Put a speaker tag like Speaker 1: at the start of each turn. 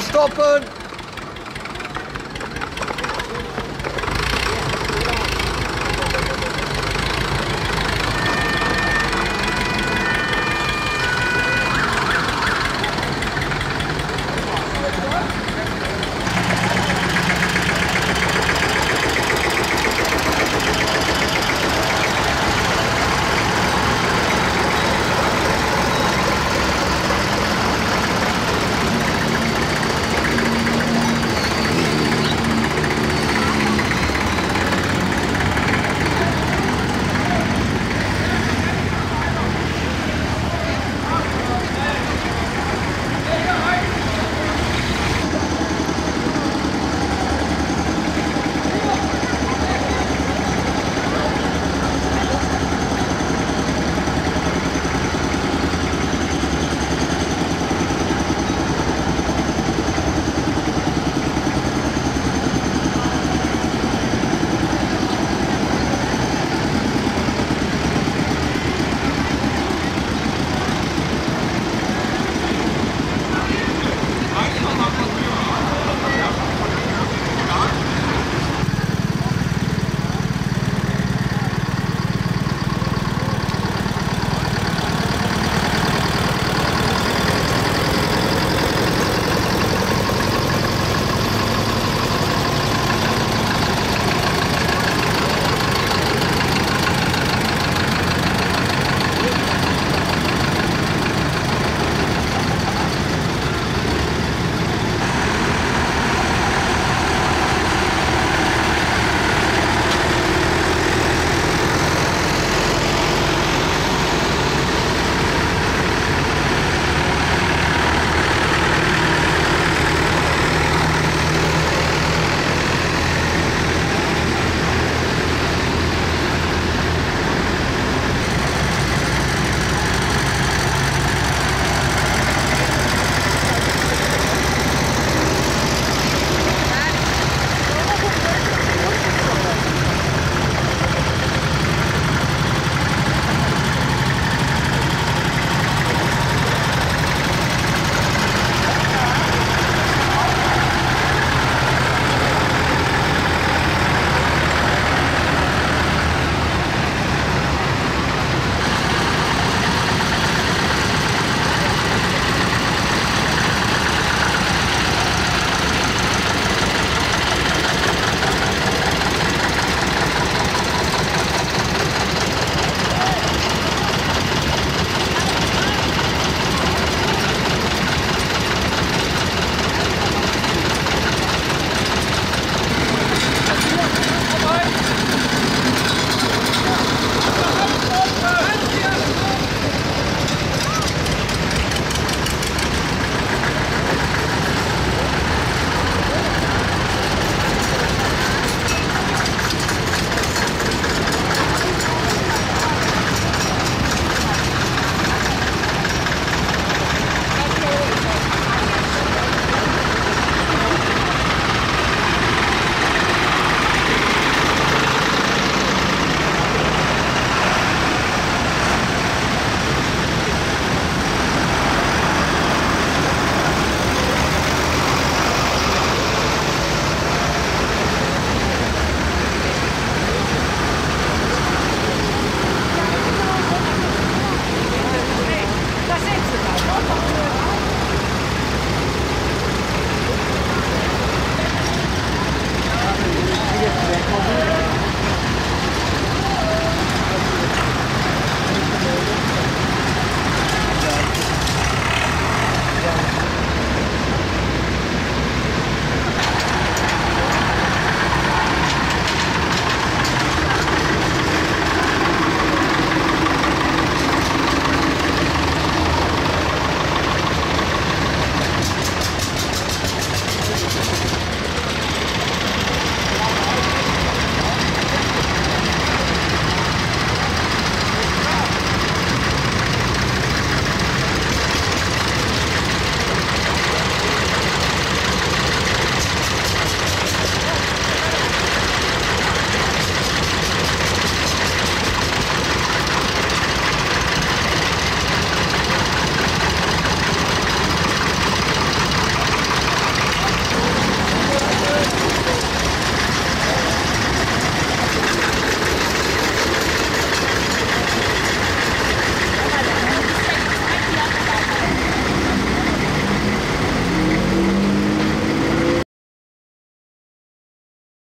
Speaker 1: stoppen.